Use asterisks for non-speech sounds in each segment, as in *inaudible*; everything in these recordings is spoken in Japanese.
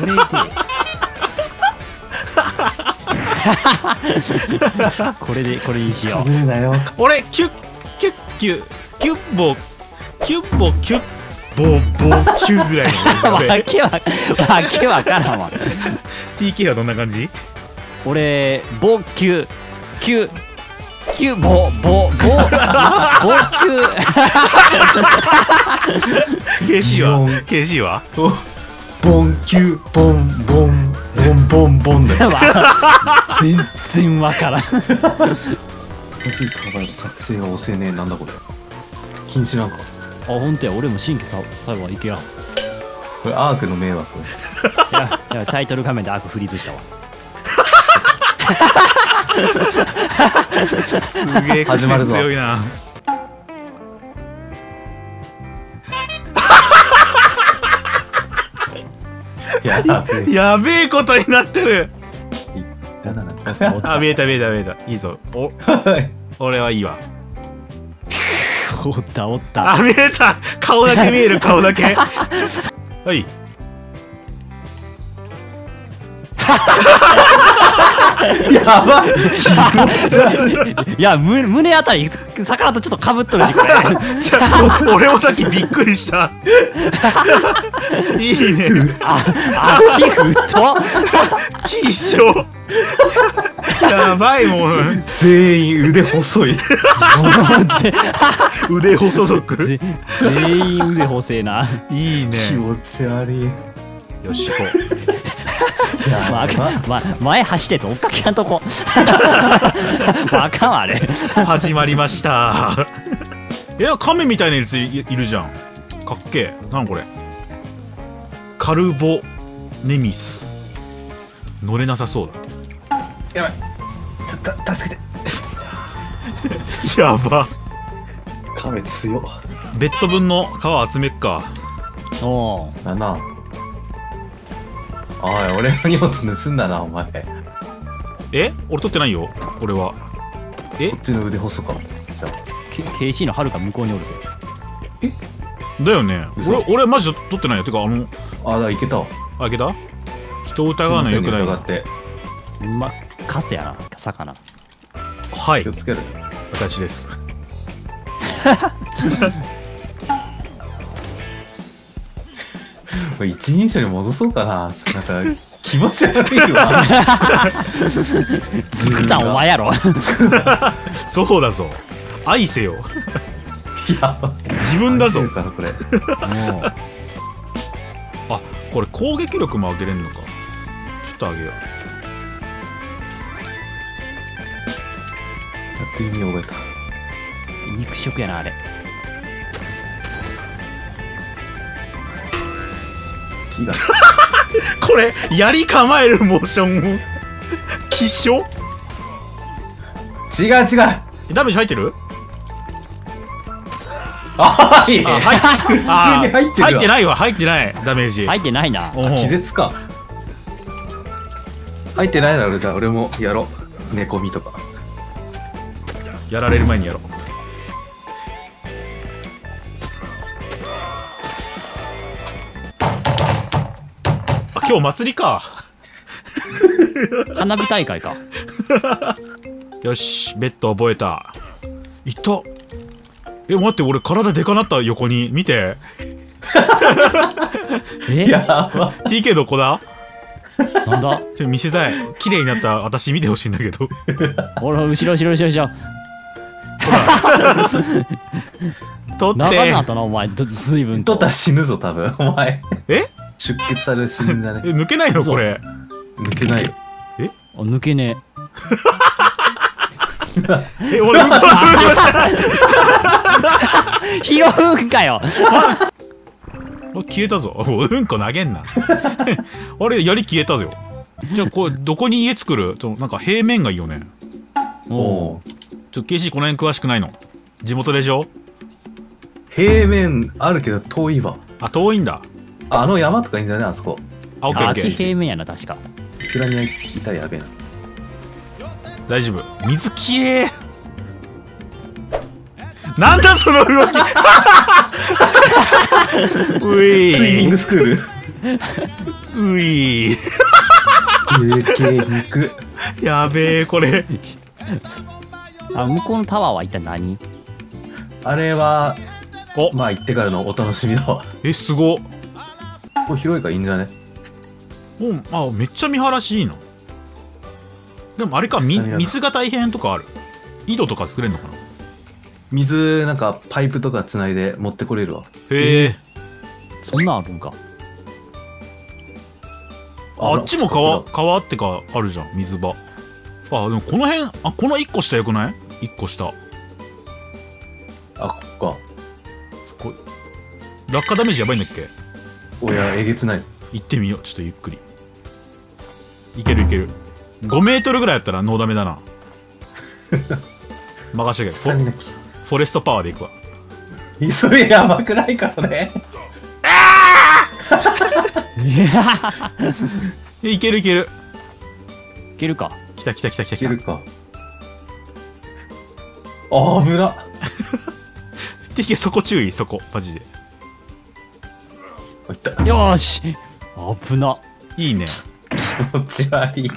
これでこれでこれにしよかぶるなよ俺キュッキュッキュキュッボキュッボキュッボボキュぐらいのわけわわけわからんわ TK はどんな感じ俺ボキュキュキュボボボボキュ KC は KC はボンキュボンボンボンボンボンだよ全然わからん作戦は教えねえなんだこれ禁止なんかあ本当や俺も新規さ最後はいけやんこれアークの迷惑やいやタイトル画面でアークフリーズしたわすげえ始まるぞ強いな *laughs* やべえことになってる。あ見えた見えた見えた。いいぞ。お。俺はいいわ。おったおった。あ見えた。顔だけ見える *laughs* 顔だけ。*laughs* はい *laughs* やばい。いやむ胸あたり魚とちょっとかぶっとるしこれ。*laughs* 俺もさっきびっくりした。*laughs* いいね。あ足太っ。気象。やばいもん。全員腕細い。腕細族。ぜ全員腕細えな。いいね。気持ち悪い。よし行こまあま、前走ったやつ追っかけやんとこ。*laughs* わかんわあれ。う始まりました。いや亀みたいなやついいるじゃん。かっけえ。なんこれ。カルボネミス。乗れなさそうやばい。ちょっと助けて。だ *laughs* やば。亀強っ。ベッド分の皮集めっか。おう。だなおい俺の荷物盗んだなお前。こえ？俺取ってないよ俺は。っちの腕細か。じゃあけ KC のはるか向こうにおるぜ。だよね。嘘。俺俺マジで取ってないよ。てかあのあだいけた。わあいけた？人を疑わないよくない疑って。うまカスやな魚。はい。気をつける。私です *laughs* これ一人称に戻そうかな。なんか気持ち悪いわ。作ったんお前やろ。*laughs* そうだぞ。愛せよ。いや自分だぞ。これ。あこれ攻撃力も上げれんのか。ちょっと上げよう。やっと意味覚えた肉食やなあれ *laughs* これ槍構えるモーション気象？違う違う。ダメージ入ってる？あいい。あ入って入ってないわ。入ってない。ダメージ。入ってないな。気絶か。入ってないならじゃあ。俺もやろう。寝込みとか。やられる前にやろう今日祭りか。*laughs* 花火大会か。よしベッド覚えた。いった。え待って俺体でかなった？横に。見て。*laughs* え？やば。TK どこだ？なんだ？ちょっと見せたい。綺麗になった。私見てほしいんだけど。俺後ろ後ろ後ろ後ろ。取長くって。なったなお前。どずいぶんと。とったら死ぬぞ多分。お前。え？出血される死ぬんじゃね。*laughs* え抜けないの？これ。抜けないよ。あ抜けねえ。*laughs* 俺うんこうんこした拾うんかよ。*laughs* お消えたぞ。おうんこ投げんな。あれ槍消えたぞ。じゃあこれどこに家作る？となんか平面がいいよね。おおおちょ KC この辺詳しくないの。地元でしょ？平面あるけど遠いわ。あ遠いんだあの山とかいいんじゃねあそこ。あオッケーあっちオッケー。平面やな確か。ピラニアいたらやべえな。大丈夫。水きれ。いなんだその動き。うい。スイミングスクール。うういでけえ肉やべえこれ。あ向こうのタワーは一体何？あれはお。まあ行ってからのお楽しみだわえすご。っここ広いからいいんじゃね？おあめっちゃ見晴らしいいな。でもあれか水が大変とかある？井戸とか作れるのかな？水なんかパイプとかつないで持ってこれるわ。へえ。そんなんあるんか。あっちも川川ってかあるじゃん水場。あでもこの辺あこの1個下よくない ?1 個下。あこっか。こ落下ダメージやばいんだっけ？おやえげつない行ってみよう。ちょっとゆっくり。いけるいける。5メートルぐらいやったらノーダメだな。*laughs* 任してけ。フォフォレストパワーでいくわ。キそれやばくないかそれ？えいけるいける。いけるか？来た来た来た来た。来たいけるか。あ危な。*laughs* 敵そこ注意そこ。マジで。あいった。よーし。危な。いいね。気持ち悪い。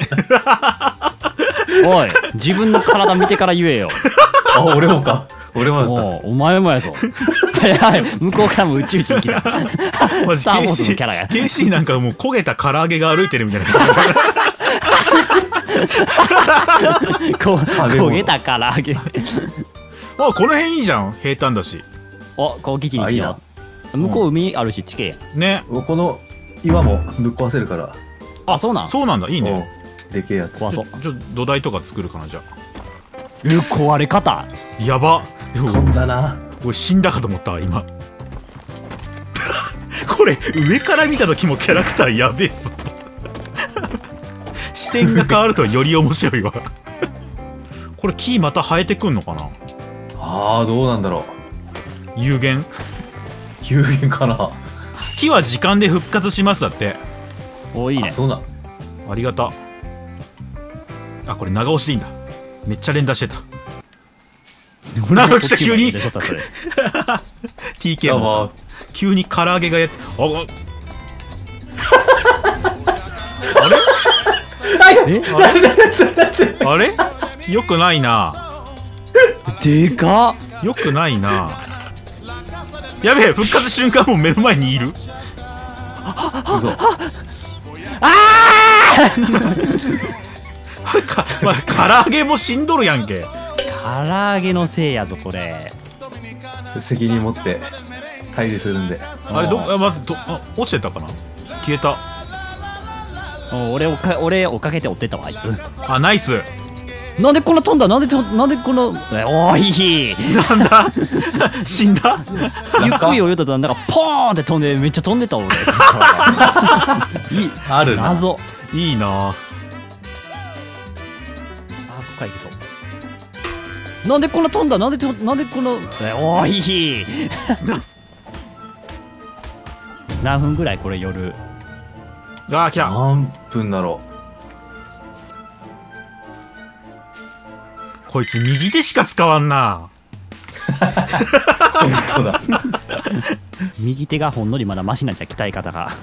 おい自分の体見てから言えよ。*laughs* あ俺もか。俺もだっもうお前もやぞ。はい。はい向こうからも宇宙人来た。マジスター・ウォーズのキャラや KC なんかもう焦げた唐揚げが歩いてるみたいな。*laughs* 焦げた唐揚げ。あこの辺いいじゃん。平坦だし。おこう基地にしよう向こう海あるし地形や。ね。たこの岩もぶっ壊せるから。あそうなん？そうなんだ。いいね。うん。でけえやつ。怖そう。ちょ土台とか作るかなじゃあ。え壊れ方？やば。飛んだな。俺死んだかと思ったわ今。*laughs* これ上から見た時もキャラクターやべえぞ。*laughs* 視点が変わるとより面白いわ。これ木また生えてくんのかな？あーどうなんだろう。有限？有限かな。木は時間で復活しますだって。おいいね。あそうなんありがた。あこれ長押しでいいんだ。めっちゃ連打してた。なんか来た急に TK もも急に唐揚げがやっあれ？え？あれ？よくないなでかっよくないなやべえ復活瞬間もう目の前にいる？嘘 *laughs* か、まあ、唐揚げも死んどるやんけ。唐揚げのせいやぞこれ。責任持って退治するんで。あれどあ待ってどあ落ちてたかな？消えた。お俺をか俺追っかけて追ってったわあいつ。あナイスなんでこんな飛んだ？なんでとなんでこのえおいなんだ？*laughs* 死んだ？ゆっくり泳いだとなんかポーンって飛んでめっちゃ飛んでた俺。*laughs* いいあるな。謎。いいな。あこっからいけそう。なんでこんな飛んだ？なんでとなんでこのえおい *laughs* 何分ぐらいこれ夜？あー来た。何分だろこいつ右手しか使わんな。う本当だ。右手がほんのりまだマシなんじゃ鍛え方が。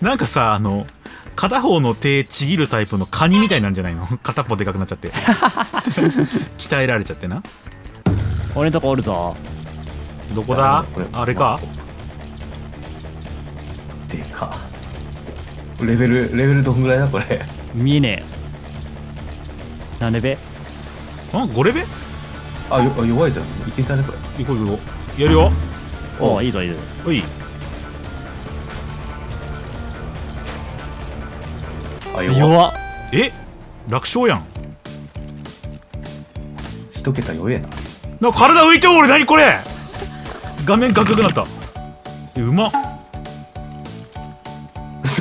なんかさあの片方の手ちぎるタイプのカニみたいなんじゃないの？片っぽでかくなっちゃって。鍛えられちゃってな。俺んとこおるぞ。どこだ？これあれか？でか。レベルレベルどんぐらいだこれ？見えねえ。何レベあ5レベ？あよあ弱いじゃん。いけんじゃね？これ。行こう行こう。やるよ。おおいいぞいいぞ。おい。あ弱い弱っ。え？楽勝やん。一桁弱えな。な体浮いておる何これ？画面ガクガクなった。えうまっ。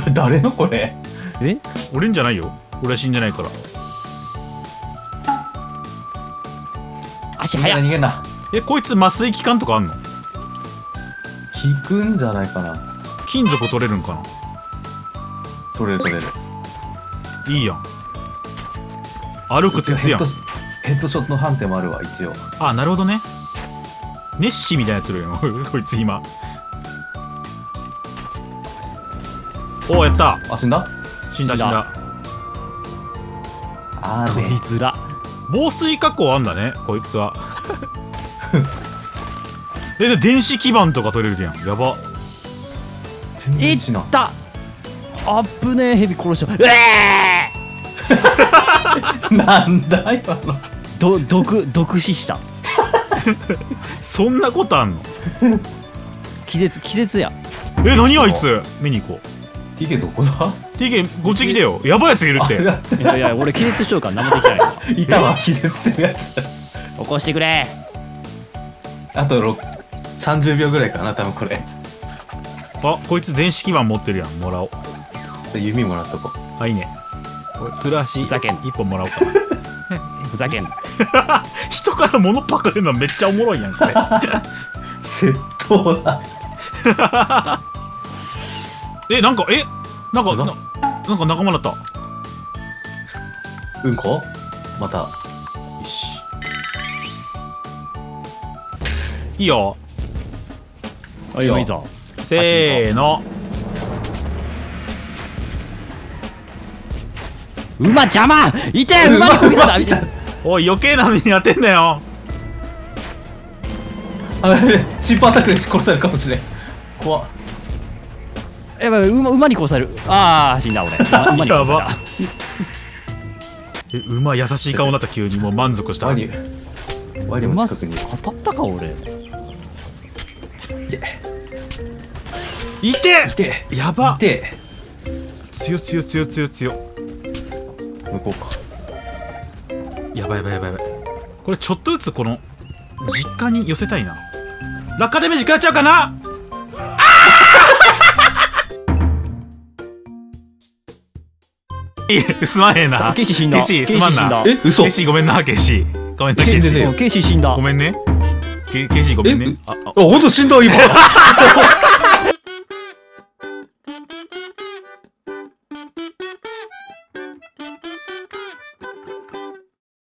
*laughs* 誰のこれ？え？俺んじゃないよ。俺は死んでないから足速っ逃げんな。えこいつ麻酔器官とかあんの？効くんじゃないかな。金属取れるんかな？取れる取れる。いいやん。歩く鉄やん。ヘッドヘッドショット判定もあるわ一応。あなるほどね。ネッシーみたいになってるよ *laughs* こいつ今。おおやった。あ死んだ？死んだ死んだ。あ取りづら。防水加工あんだねこいつは *laughs* えで電子基板とか取れるやん。やば。全い然死なんったあっぶねえヘビ殺したええ *laughs* なんだ今の。ど毒毒死した。そんなことあんの？気絶気絶や。え何あいつ？見に行こう。TK どこだ？TK こっち来てよ。やばいやついるって。い。やいや俺気絶しとるから何もできない。わいたわ気絶してるやつ起こしてくれ。あとろ30秒ぐらいかな多分これ。あこいつ電子基板持ってるやん。もらおう。弓もらっとこあいいね。これつる足ふざけん一本もらおうか *laughs* ふざけんな。*laughs* 人から物パクるのめっちゃおもろいやんこれ。う *laughs* 窃盗だ。えなんかえなんかなななんか仲間だった。うんこ？またいいよ。あいいよいいぞ。せーの。馬邪魔。いて馬にこぎさ来た。おい余計な目に当てんなよ。あれシップアタックで殺されるかもしれん。怖っ。やばい馬馬に殺される。ああ死んだ俺。馬 *laughs* 馬に殺されやばえ馬優しい顔になった急にもう満足した？ワニワニた馬も近くに。当たったか俺いててやば。で強強強強強。向こうか。やばいやばいやばいやばい。これちょっとずつこの実家に寄せたいな。落下ダメージ食らっちゃうかな。*laughs* いやすまねえな。ケイシ死んだ。ケイシすまんケイシ死んだ。なえ？嘘。ケイシごめんなケイシごめんなケイシケイシ死んだ。ごめんねケケイシごめんねえあああ本当死んだ今